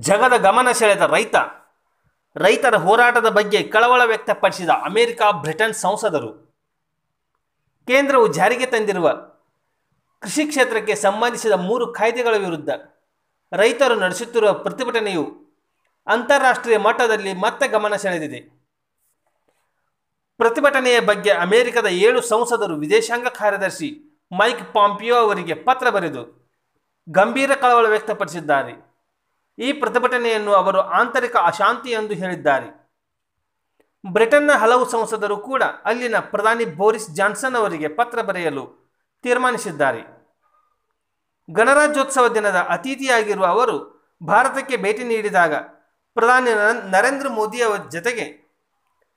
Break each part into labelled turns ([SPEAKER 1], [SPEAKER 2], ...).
[SPEAKER 1] ಜಗದ ಗಮನ ಸೆಳೆದ ರೈತ. ರೈತರ ಹೋರಾಟದ ಬಗ್ಗೆ ಕಳವಳ ವ್ಯಕ್ತಪಡಿಸಿದ ಅಮೆರಿಕ, ಬ್ರಿಟನ್ ಸಂಸದರು. ಕೇಂದ್ರವು ಜಾರಿಗೆ ತಂದಿರುವ ಕೃಷಿ ಕ್ಷೇತ್ರಕ್ಕೆ ಸಂಬಂಧಿಸಿದ ಮೂರು ಕಾಯ್ದೆಗಳ ವಿರುದ್ಧ ರೈತರು ನಡೆಸುತ್ತಿರುವ ಪ್ರತಿಭಟನೆಯು ಅಂತಾರಾಷ್ಟ್ರೀಯ ಮಟ್ಟದಲ್ಲಿ ಮತ್ತೆ ಗಮನ ಸೆಳೆದಿದೆ. ಪ್ರತಿಭಟನೆಯ ಬಗ್ಗೆ ಅಮೆರಿಕದ ಏಳು ಸಂಸದರು ವಿದೇಶಾಂಗ ಕಾರ್ಯದರ್ಶಿ ಮೈಕ್ ಪಾಂಪಿಯೋ ಅವರಿಗೆ ಪತ್ರ ಬರೆದು ಗಂಭೀರ ಕಳವಳ ವ್ಯಕ್ತಪಡಿಸಿದ್ದಾರೆ. ಈ ಪ್ರತಿಭಟನೆಯನ್ನು ಅವರು ಆಂತರಿಕ ಅಶಾಂತಿ ಎಂದು ಹೇಳಿದ್ದಾರೆ. ಬ್ರಿಟನ್ನ ಹಲವು ಸಂಸದರು ಕೂಡ ಅಲ್ಲಿನ ಪ್ರಧಾನಿ ಬೋರಿಸ್ ಜಾನ್ಸನ್ ಅವರಿಗೆ ಪತ್ರ ಬರೆಯಲು ತೀರ್ಮಾನಿಸಿದ್ದಾರೆ. ಗಣರಾಜ್ಯೋತ್ಸವ ದಿನದ ಅತಿಥಿಯಾಗಿರುವ ಅವರು ಭಾರತಕ್ಕೆ ಭೇಟಿ ನೀಡಿದಾಗ ಪ್ರಧಾನಿ ನರ- ನರೇಂದ್ರ ಮೋದಿ ಅವರ ಜತೆಗೆ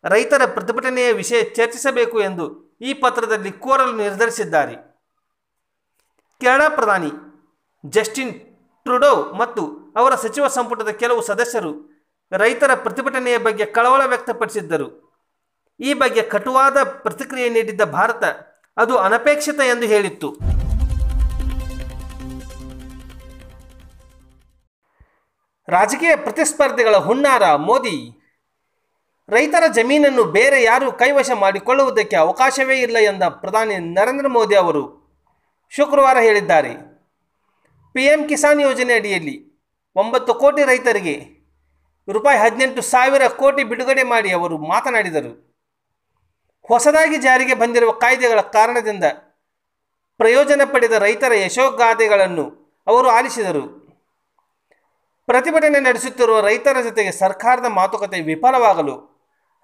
[SPEAKER 1] ರೈತರ ಪ್ರತಿಭಟನೆಯ ವಿಷಯ ಚರ್ಚಿಸಬೇಕು ಎಂದು ಈ ಪತ್ರದಲ್ಲಿ ಕೋರಲು ನಿರ್ಧರಿಸಿದ್ದಾರೆ. ಕೆನಡಾ ಪ್ರಧಾನಿ ಜಸ್ಟಿನ್ ಟ್ರುಡೋ ಮತ್ತು ಅವರ ಸಚಿವ ಸಂಪುಟದ ಕೆಲವು ಸದಸ್ಯರು ರೈತರ ಪ್ರತಿಭಟನೆಯ ಬಗ್ಗೆ ಕಳವಳ ವ್ಯಕ್ತಪಡಿಸಿದ್ದರು. ಈ ಬಗ್ಗೆ ಕಟುವಾದ ಪ್ರತಿಕ್ರಿಯೆ ನೀಡಿದ್ದ ಭಾರತ ಅದು ಅನಪೇಕ್ಷಿತ ಎಂದು ಹೇಳಿತ್ತು. ರಾಜಕೀಯ ಪ್ರತಿಸ್ಪರ್ಧಿಗಳ ಹುನ್ನಾರ ಮೋದಿ. ರೈತರ ಜಮೀನನ್ನು ಬೇರೆ ಯಾರೂ ಕೈವಶ ಮಾಡಿಕೊಳ್ಳುವುದಕ್ಕೆ ಅವಕಾಶವೇ ಇಲ್ಲ ಎಂದ ಪ್ರಧಾನಿ ನರೇಂದ್ರ ಮೋದಿ ಅವರು ಶುಕ್ರವಾರ ಹೇಳಿದ್ದಾರೆ. ಪಿ ಎಂ ಕಿಸಾನ್ ಯೋಜನೆ ಅಡಿಯಲ್ಲಿ ಒಂಬತ್ತು ಕೋಟಿ ರೈತರಿಗೆ ರೂಪಾಯಿ ಹದಿನೆಂಟು ಸಾವಿರ ಕೋಟಿ ಬಿಡುಗಡೆ ಮಾಡಿ ಅವರು ಮಾತನಾಡಿದರು. ಹೊಸದಾಗಿ ಜಾರಿಗೆ ಬಂದಿರುವ ಕಾಯ್ದೆಗಳ ಕಾರಣದಿಂದ ಪ್ರಯೋಜನ ಪಡೆದ ರೈತರ ಯಶೋಗಾಥೆಗಳನ್ನು ಅವರು ಆಲಿಸಿದರು. ಪ್ರತಿಭಟನೆ ನಡೆಸುತ್ತಿರುವ ರೈತರ ಜೊತೆಗೆ ಸರ್ಕಾರದ ಮಾತುಕತೆ ವಿಫಲವಾಗಲು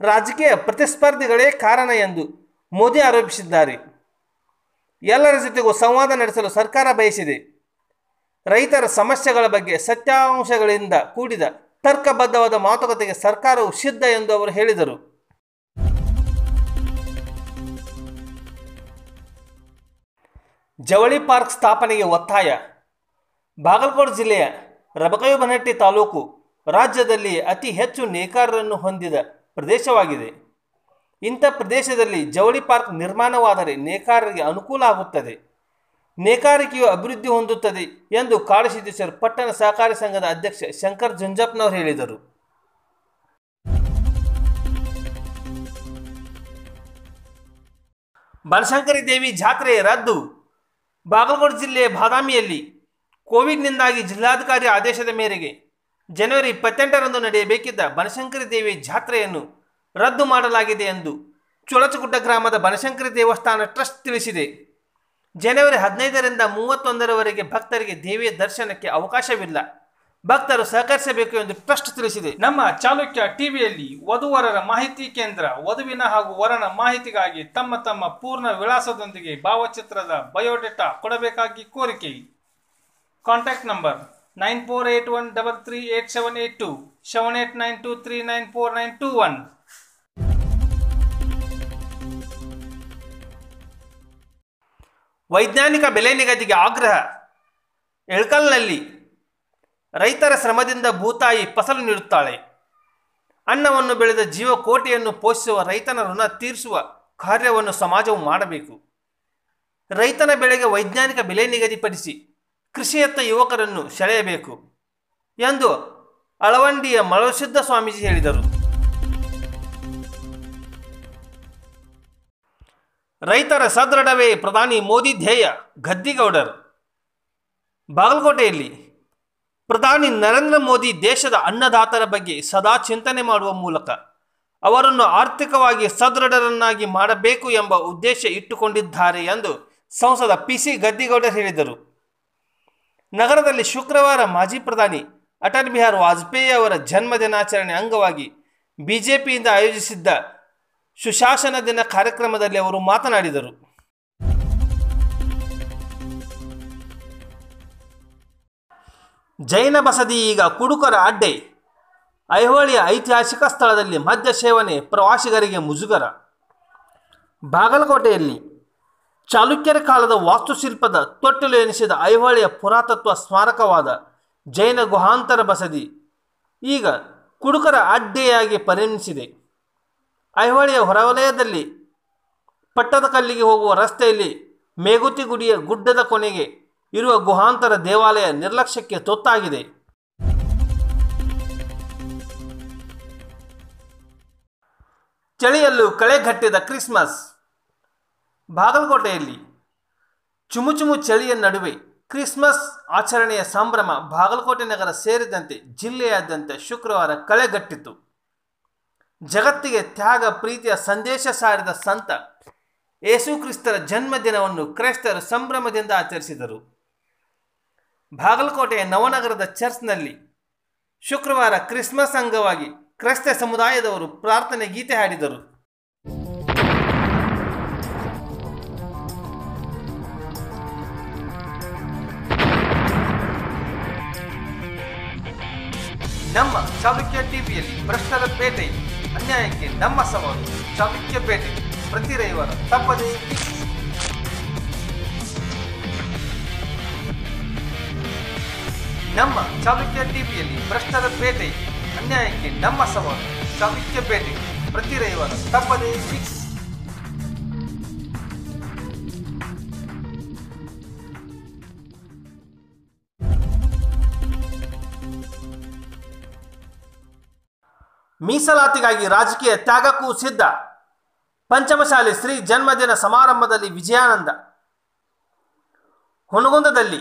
[SPEAKER 1] ರಾಜಕೀಯ ಪ್ರತಿಸ್ಪರ್ಧಿಗಳೇ ಕಾರಣ ಎಂದು ಮೋದಿ ಆರೋಪಿಸಿದ್ದಾರೆ. ಎಲ್ಲರ ಜೊತೆಗೂ ಸಂವಾದ ನಡೆಸಲು ಸರ್ಕಾರ ಬಯಸಿದೆ. ರೈತರ ಸಮಸ್ಯೆಗಳ ಬಗ್ಗೆ ಸತ್ಯಾಂಶಗಳಿಂದ ಕೂಡಿದ ತರ್ಕಬದ್ಧವಾದ ಮಾತುಕತೆಗೆ ಸರ್ಕಾರವು ಸಿದ್ಧ ಎಂದು ಅವರು ಹೇಳಿದರು. ಜವಳಿ ಪಾರ್ಕ್ ಸ್ಥಾಪನೆಗೆ ಒತ್ತಾಯ. ಬಾಗಲಕೋಟೆ ಜಿಲ್ಲೆಯ ರಬಕೈಬನಹಟ್ಟಿ ತಾಲೂಕು ರಾಜ್ಯದಲ್ಲಿ ಅತಿ ಹೆಚ್ಚು ನೇಕಾರರನ್ನು ಹೊಂದಿದ ಪ್ರದೇಶವಾಗಿದೆ. ಇಂಥ ಪ್ರದೇಶದಲ್ಲಿ ಜವಳಿ ಪಾರ್ಕ್ ನಿರ್ಮಾಣವಾದರೆ ನೇಕಾರರಿಗೆ ಅನುಕೂಲ ಆಗುತ್ತದೆ. ನೇಕಾರಿಕೆಯು ಅಭಿವೃದ್ಧಿ ಹೊಂದುತ್ತದೆ ಎಂದು ಕಾಡಸಿದ್ದೇಶ್ವರ ಪಟ್ಟಣ ಸಹಕಾರಿ ಸಂಘದ ಅಧ್ಯಕ್ಷ ಶಂಕರ್ ಜುಂಜಪ್ಪನವರು ಹೇಳಿದರು. ಬನಶಂಕರಿ ದೇವಿ ಜಾತ್ರೆ ರದ್ದು. ಬಾಗಲಕೋಟೆ ಜಿಲ್ಲೆಯ ಬಾದಾಮಿಯಲ್ಲಿ ಕೋವಿಡ್ನಿಂದಾಗಿ ಜಿಲ್ಲಾಧಿಕಾರಿ ಆದೇಶದ ಮೇರೆಗೆ ಜನವರಿ ಇಪ್ಪತ್ತೆಂಟರಂದು ನಡೆಯಬೇಕಿದ್ದ ಬನಶಂಕರಿ ದೇವಿ ಜಾತ್ರೆಯನ್ನು ರದ್ದು ಮಾಡಲಾಗಿದೆ ಎಂದು ಚೊಳಚಗುಡ್ಡ ಗ್ರಾಮದ ಬನಶಂಕರಿ ದೇವಸ್ಥಾನ ಟ್ರಸ್ಟ್ ತಿಳಿಸಿದೆ. ಜನವರಿ ಹದಿನೈದರಿಂದ ಮೂವತ್ತೊಂದರವರೆಗೆ ಭಕ್ತರಿಗೆ ದೇವಿಯ ದರ್ಶನಕ್ಕೆ ಅವಕಾಶವಿಲ್ಲ. ಭಕ್ತರು ಸಹಕರಿಸಬೇಕು ಎಂದು ಟ್ರಸ್ಟ್ ತಿಳಿಸಿದೆ. ನಮ್ಮ ಚಾಲುಕ್ಯ ಟಿವಿಯಲ್ಲಿ ವಧುವರರ ಮಾಹಿತಿ ಕೇಂದ್ರ, ವಧುವಿನ ಹಾಗೂ ವರನ ಮಾಹಿತಿಗಾಗಿ ತಮ್ಮ ತಮ್ಮ ಪೂರ್ಣ ವಿಳಾಸದೊಂದಿಗೆ ಭಾವಚಿತ್ರದ ಬಯೋಡೇಟಾ ಕೊಡಬೇಕಾಗಿ ಕೋರಿಕೆ. Contact number nine four eight one double three eight seven eight two, seven eight nine two three nine four nine two one. ವೈಜ್ಞಾನಿಕ ಬೆಲೆ ನಿಗದಿಗೆ ಆಗ್ರಹ. ಎಳ್ಕಲ್ನಲ್ಲಿ ರೈತರ ಶ್ರಮದಿಂದ ಭೂತಾಯಿ ಫಸಲು ನೀಡುತ್ತಾಳೆ. ಅನ್ನವನ್ನು ಬೆಳೆದ ಜೀವಕೋಟೆಯನ್ನು ಪೋಷಿಸುವ ರೈತನ ಋಣ ತೀರಿಸುವ ಕಾರ್ಯವನ್ನು ಸಮಾಜವು ಮಾಡಬೇಕು. ರೈತನ ಬೆಳೆಗೆ ವೈಜ್ಞಾನಿಕ ಬೆಲೆ ನಿಗದಿಪಡಿಸಿ ಕೃಷಿಯತ್ತ ಯುವಕರನ್ನು ಸೆಳೆಯಬೇಕು ಎಂದು ಅಳವಂಡಿಯ ಮಳಸಿದ್ದ ಸ್ವಾಮೀಜಿ ಹೇಳಿದರು. ರೈತರ ಸದೃಢವೇ ಪ್ರಧಾನಿ ಮೋದಿ ಧ್ಯೇಯ, ಗದ್ದಿಗೌಡರು. ಬಾಗಲಕೋಟೆಯಲ್ಲಿ ಪ್ರಧಾನಿ ನರೇಂದ್ರ ಮೋದಿ ದೇಶದ ಅನ್ನದಾತರ ಬಗ್ಗೆ ಸದಾ ಚಿಂತನೆ ಮಾಡುವ ಮೂಲಕ ಅವರನ್ನು ಆರ್ಥಿಕವಾಗಿ ಸದೃಢರನ್ನಾಗಿ ಮಾಡಬೇಕು ಎಂಬ ಉದ್ದೇಶ ಇಟ್ಟುಕೊಂಡಿದ್ದಾರೆ ಎಂದು ಸಂಸದ ಪಿ ಸಿ ಗದ್ದಿಗೌಡರು ಹೇಳಿದರು. ನಗರದಲ್ಲಿ ಶುಕ್ರವಾರ ಮಾಜಿ ಪ್ರಧಾನಿ ಅಟಲ್ ಬಿಹಾರ್ ವಾಜಪೇಯಿ ಅವರ ಜನ್ಮ ದಿನಾಚರಣೆ ಅಂಗವಾಗಿ ಬಿಜೆಪಿಯಿಂದ ಆಯೋಜಿಸಿದ್ದ ಸುಶಾಸನ ದಿನ ಕಾರ್ಯಕ್ರಮದಲ್ಲಿ ಅವರು ಮಾತನಾಡಿದರು. ಜೈನ ಬಸದಿ ಈಗ ಕುಡುಕರ ಅಡ್ಡೆ. ಐಹೊಳಿಯ ಐತಿಹಾಸಿಕ ಸ್ಥಳದಲ್ಲಿ ಮದ್ಯ ಸೇವನೆ ಪ್ರವಾಸಿಗರಿಗೆ ಮುಜುಗರ. ಬಾಗಲಕೋಟೆಯಲ್ಲಿ ಚಾಲುಕ್ಯರ ಕಾಲದ ವಾಸ್ತುಶಿಲ್ಪದ ತೊಟ್ಟಿಲು ಎನಿಸಿದ ಐಹೊಳೆಯ ಪುರಾತತ್ವ ಸ್ಮಾರಕವಾದ ಜೈನ ಗುಹಾಂತರ ಬಸದಿ ಈಗ ಕುಡುಕರ ಅಡ್ಡೆಯಾಗಿ ಪರಿಣಮಿಸಿದೆ. ಐಹೊಳೆಯ ಹೊರವಲಯದಲ್ಲಿ ಪಟ್ಟದಕಲ್ಲಿಗೆ ಹೋಗುವ ರಸ್ತೆಯಲ್ಲಿ ಮೇಗುತಿ ಗುಡಿಯ ಗುಡ್ಡದ ಕೊನೆಗೆ ಇರುವ ಗುಹಾಂತರ ದೇವಾಲಯ ನಿರ್ಲಕ್ಷ್ಯಕ್ಕೆ ತುತ್ತಾಗಿದೆ. ಚಳಿಯಲ್ಲೂ ಕಳೆಗಟ್ಟಿದ ಕ್ರಿಸ್ಮಸ್. ಬಾಗಲಕೋಟೆಯಲ್ಲಿ ಚುಮುಚುಮು ಚಳಿಯ ನಡುವೆ ಕ್ರಿಸ್ಮಸ್ ಆಚರಣೆಯ ಸಂಭ್ರಮ ಬಾಗಲಕೋಟೆ ನಗರ ಸೇರಿದಂತೆ ಜಿಲ್ಲೆಯಾದ್ಯಂತ ಶುಕ್ರವಾರ ಕಳೆಗಟ್ಟಿತು. ಜಗತ್ತಿಗೆ ತ್ಯಾಗ, ಪ್ರೀತಿಯ ಸಂದೇಶ ಸಾರಿದ ಸಂತ ಯೇಸು ಕ್ರಿಸ್ತರ ಜನ್ಮದಿನವನ್ನು ಕ್ರೈಸ್ತರು ಸಂಭ್ರಮದಿಂದ ಆಚರಿಸಿದರು. ಬಾಗಲಕೋಟೆಯ ನವನಗರದ ಚರ್ಚ್ನಲ್ಲಿ ಶುಕ್ರವಾರ ಕ್ರಿಸ್ಮಸ್ ಅಂಗವಾಗಿ ಕ್ರೈಸ್ತ ಸಮುದಾಯದವರು ಪ್ರಾರ್ಥನೆ ಗೀತೆ ಹಾಡಿದರು. ನಮ್ಮ ಚಾಲುಕ್ಯ ಟಿವಿಯಲ್ಲಿ ಭ್ರಷ್ಟರ ಪೇಟೆ. ಅನ್ಯಾಯಕ್ಕೆ ನಮ್ಮ ಸವಾಲು ಚಾಲುಕ್ಯ ಪೇಟೆ. ಪ್ರತಿ ರವಿವಾರ ತಪ್ಪದೇ. ನಮ್ಮ ಚಾಲುಕ್ಯ ಟಿವಿಯಲ್ಲಿ ಭ್ರಷ್ಟರ ಪೇಟೆ. ಅನ್ಯಾಯಕ್ಕೆ ನಮ್ಮ ಸವಾಲು ಚಾಲುಕ್ಯ ಪೇಟೆ. ಪ್ರತಿ ರವಿವಾರ ತಪ್ಪದೇ ಮೀಸಲಾತಿಗಾಗಿ ರಾಜಕೀಯ ತ್ಯಾಗಕ್ಕೂ ಸಿದ್ಧ. ಪಂಚಮಶಾಲಿ ಶ್ರೀ ಜನ್ಮದಿನ ಸಮಾರಂಭದಲ್ಲಿ ವಿಜಯಾನಂದ. ಹುನಗುಂದದಲ್ಲಿ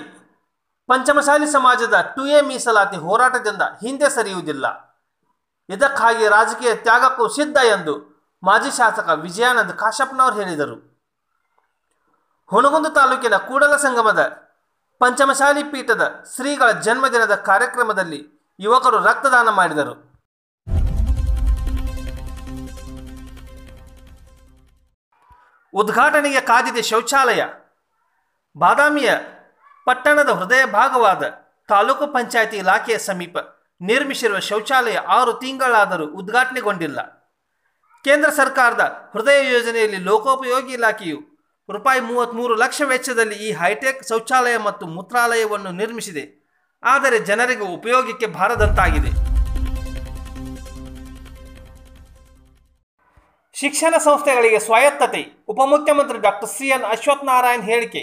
[SPEAKER 1] ಪಂಚಮಶಾಲಿ ಸಮಾಜದ ಟು ಎ ಮೀಸಲಾತಿ ಹೋರಾಟದಿಂದ ಹಿಂದೆ ಸರಿಯುವುದಿಲ್ಲ. ಇದಕ್ಕಾಗಿ ರಾಜಕೀಯ ತ್ಯಾಗಕ್ಕೂ ಸಿದ್ಧ ಎಂದು ಮಾಜಿ ಶಾಸಕ ವಿಜಯಾನಂದ ಕಾಶಪ್ಪನವರು ಹೇಳಿದರು. ಹುನಗುಂದ ತಾಲೂಕಿನ ಕೂಡಲ ಸಂಗಮದ ಪಂಚಮಶಾಲಿ ಪೀಠದ ಶ್ರೀಗಳ ಜನ್ಮದಿನದ ಕಾರ್ಯಕ್ರಮದಲ್ಲಿ ಯುವಕರು ರಕ್ತದಾನ ಮಾಡಿದರು. ಉದ್ಘಾಟನೆಗೆ ಕಾದಿದೆ ಶೌಚಾಲಯ. ಬಾದಾಮಿಯ ಪಟ್ಟಣದ ಹೃದಯ ಭಾಗವಾದ ತಾಲೂಕು ಪಂಚಾಯಿತಿ ಇಲಾಖೆಯ ಸಮೀಪ ನಿರ್ಮಿಸಿರುವ ಶೌಚಾಲಯ ಆರು ತಿಂಗಳಾದರೂ ಉದ್ಘಾಟನೆಗೊಂಡಿಲ್ಲ. ಕೇಂದ್ರ ಸರ್ಕಾರದ ಹೃದಯ ಯೋಜನೆಯಲ್ಲಿ ಲೋಕೋಪಯೋಗಿ ಇಲಾಖೆಯು ರೂಪಾಯಿ ಮೂವತ್ತ್ಮೂರು ಲಕ್ಷ ವೆಚ್ಚದಲ್ಲಿ ಈ ಹೈಟೆಕ್ ಶೌಚಾಲಯ ಮತ್ತು ಮೂತ್ರಾಲಯವನ್ನು ನಿರ್ಮಿಸಿದೆ. ಆದರೆ ಜನರಿಗೆ ಉಪಯೋಗಕ್ಕೆ ಬಾರದಂತಾಗಿದೆ ಶಿಕ್ಷಣ ಸಂಸ್ಥೆಗಳಿಗೆ ಸ್ವಾಯತ್ತತೆ. ಉಪಮುಖ್ಯಮಂತ್ರಿ ಡಾಕ್ಟರ್ ಸಿ ಎನ್ ಅಶ್ವತ್ಥನಾರಾಯಣ್ ಹೇಳಿಕೆ,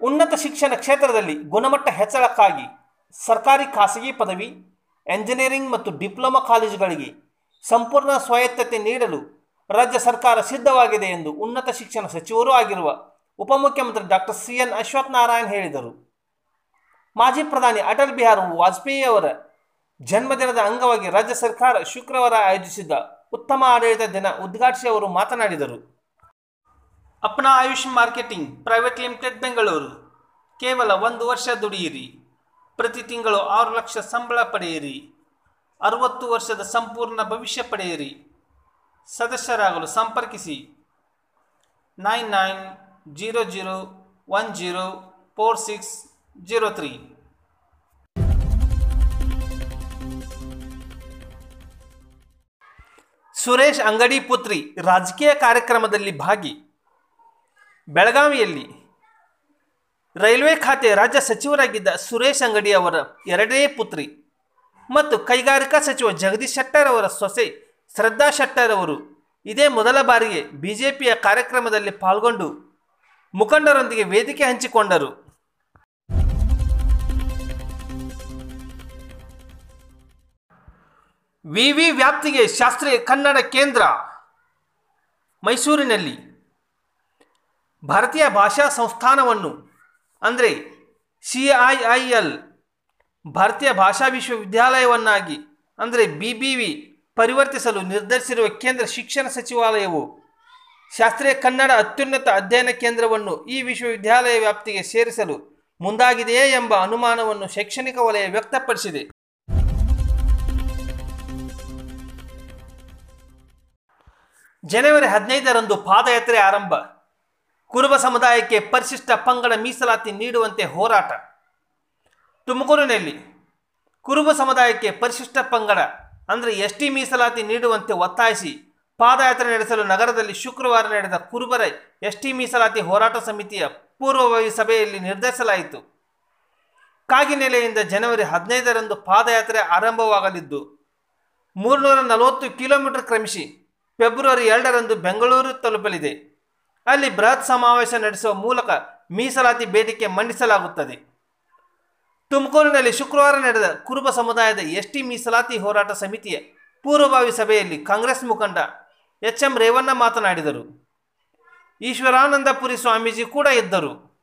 [SPEAKER 1] ಉನ್ನತ ಶಿಕ್ಷಣ ಕ್ಷೇತ್ರದಲ್ಲಿ ಗುಣಮಟ್ಟ ಹೆಚ್ಚಳಕ್ಕಾಗಿ ಸರ್ಕಾರಿ ಖಾಸಗಿ ಪದವಿ, ಎಂಜಿನಿಯರಿಂಗ್ ಮತ್ತು ಡಿಪ್ಲೊಮಾ ಕಾಲೇಜುಗಳಿಗೆ ಸಂಪೂರ್ಣ ಸ್ವಾಯತ್ತತೆ ನೀಡಲು ರಾಜ್ಯ ಸರ್ಕಾರ ಸಿದ್ಧವಾಗಿದೆ ಎಂದು ಉನ್ನತ ಶಿಕ್ಷಣ ಸಚಿವರೂ ಆಗಿರುವ ಉಪಮುಖ್ಯಮಂತ್ರಿ ಡಾಕ್ಟರ್ ಸಿ ಎನ್ ಅಶ್ವತ್ಥನಾರಾಯಣ್ ಹೇಳಿದರು. ಮಾಜಿ ಪ್ರಧಾನಿ ಅಟಲ್ ಬಿಹಾರಿ ವಾಜಪೇಯಿ ಅವರ ಜನ್ಮದಿನದ ಅಂಗವಾಗಿ ರಾಜ್ಯ ಸರ್ಕಾರ ಶುಕ್ರವಾರ ಆಯೋಜಿಸಿದ್ದ ಉತ್ತಮ ಆಡಳಿತ ದಿನ ಉದ್ಘಾಟಿಸಿ ಅವರು ಮಾತನಾಡಿದರು. Apna Ayush marketing private limited Bengaluru. ಕೇವಲ ಒಂದು ವರ್ಷ ದುಡಿಯಿರಿ. ಪ್ರತಿ ತಿಂಗಳು ಆರು ಲಕ್ಷ ಸಂಬಳ ಪಡೆಯಿರಿ. ಅರವತ್ತು ವರ್ಷದ ಸಂಪೂರ್ಣ ಭವಿಷ್ಯ ಪಡೆಯಿರಿ. ಸದಸ್ಯರಾಗಲು ಸಂಪರ್ಕಿಸಿ. Nine nine zero zero one zero four six zero three. Suresh Angadi ಪುತ್ರಿ ರಾಜಕೀಯ ಕಾರ್ಯಕ್ರಮದಲ್ಲಿ ಭಾಗಿ. ಬೆಳಗಾವಿಯಲ್ಲಿ ರೈಲ್ವೆ ಖಾತೆ ರಾಜ್ಯ ಸಚಿವರಾಗಿದ್ದ ಸುರೇಶ್ ಅಂಗಡಿ ಅವರ ಎರಡನೇ ಪುತ್ರಿ ಮತ್ತು ಕೈಗಾರಿಕಾ ಸಚಿವ ಜಗದೀಶ್ ಶೆಟ್ಟರ್ ಅವರ ಸೊಸೆ ಶ್ರದ್ಧಾ ಶೆಟ್ಟರ್ ಅವರು ಇದೇ ಮೊದಲ ಬಾರಿಗೆ ಬಿಜೆಪಿಯ ಕಾರ್ಯಕ್ರಮದಲ್ಲಿ ಪಾಲ್ಗೊಂಡು ಮುಖಂಡರೊಂದಿಗೆ ವೇದಿಕೆ ಹಂಚಿಕೊಂಡರು. ವಿವಿ ವ್ಯಾಪ್ತಿಗೆ ಶಾಸ್ತ್ರೀಯ ಕನ್ನಡ ಕೇಂದ್ರ ಮೈಸೂರಿನಲ್ಲಿ ಭಾರತೀಯ ಭಾಷಾ ಸಂಸ್ಥಾನವನ್ನು, ಅಂದರೆ ಸಿ ಐ ಐ ಎಲ್, ಭಾರತೀಯ ಭಾಷಾ ವಿಶ್ವವಿದ್ಯಾಲಯವನ್ನಾಗಿ, ಅಂದರೆ ಬಿ ಬಿ ವಿ ಪರಿವರ್ತಿಸಲು ನಿರ್ಧರಿಸಿರುವ ಕೇಂದ್ರ ಶಿಕ್ಷಣ ಸಚಿವಾಲಯವು ಶಾಸ್ತ್ರೀಯ ಕನ್ನಡ ಅತ್ಯುನ್ನತ ಅಧ್ಯಯನ ಕೇಂದ್ರವನ್ನು ಈ ವಿಶ್ವವಿದ್ಯಾಲಯ ವ್ಯಾಪ್ತಿಗೆ ಸೇರಿಸಲು ಮುಂದಾಗಿದೆಯೇ ಎಂಬ ಅನುಮಾನವನ್ನು ಶೈಕ್ಷಣಿಕ ವಲಯ ವ್ಯಕ್ತಪಡಿಸಿದೆ. ಜನವರಿ ಹದಿನೈದರಂದು ಪಾದಯಾತ್ರೆ ಆರಂಭ. ಕುರುಬ ಸಮುದಾಯಕ್ಕೆ ಪರಿಶಿಷ್ಟ ಪಂಗಡ ಮೀಸಲಾತಿ ನೀಡುವಂತೆ ಹೋರಾಟ. ತುಮಕೂರಿನಲ್ಲಿ ಕುರುಬ ಸಮುದಾಯಕ್ಕೆ ಪರಿಶಿಷ್ಟ ಪಂಗಡ, ಅಂದರೆ ಎಸ್ ಮೀಸಲಾತಿ ನೀಡುವಂತೆ ಒತ್ತಾಯಿಸಿ ಪಾದಯಾತ್ರೆ ನಡೆಸಲು ನಗರದಲ್ಲಿ ಶುಕ್ರವಾರ ನಡೆದ ಕುರುಬರ ಎಸ್ ಮೀಸಲಾತಿ ಹೋರಾಟ ಸಮಿತಿಯ ಪೂರ್ವಭಾವಿ ಸಭೆಯಲ್ಲಿ ನಿರ್ಧರಿಸಲಾಯಿತು. ಕಾಗಿನೆಲೆಯಿಂದ ಜನವರಿ ಹದಿನೈದರಂದು ಪಾದಯಾತ್ರೆ ಆರಂಭವಾಗಲಿದ್ದು, ಮೂರುನೂರ ನಲವತ್ತು ಕಿಲೋಮೀಟರ್ ಕ್ರಮಿಸಿ ಫೆಬ್ರವರಿ ಎರಡರಂದು ಬೆಂಗಳೂರು ತಲುಪಲಿದೆ. ಅಲ್ಲಿ ಬೃಹತ್ ಸಮಾವೇಶ ನಡೆಸುವ ಮೂಲಕ ಮೀಸಲಾತಿ ಬೇಡಿಕೆ ಮಂಡಿಸಲಾಗುತ್ತದೆ. ತುಮಕೂರಿನಲ್ಲಿ ಶುಕ್ರವಾರ ನಡೆದ ಕುರುಬ ಸಮುದಾಯದ ಎಸ್ಟಿ ಮೀಸಲಾತಿ ಹೋರಾಟ ಸಮಿತಿಯ ಪೂರ್ವಭಾವಿ ಸಭೆಯಲ್ಲಿ ಕಾಂಗ್ರೆಸ್ ಮುಖಂಡ ಎಚ್ ಎಂ ರೇವಣ್ಣ ಮಾತನಾಡಿದರು. ಈಶ್ವರಾನಂದಪುರಿ ಸ್ವಾಮೀಜಿ ಕೂಡ ಇದ್ದರು.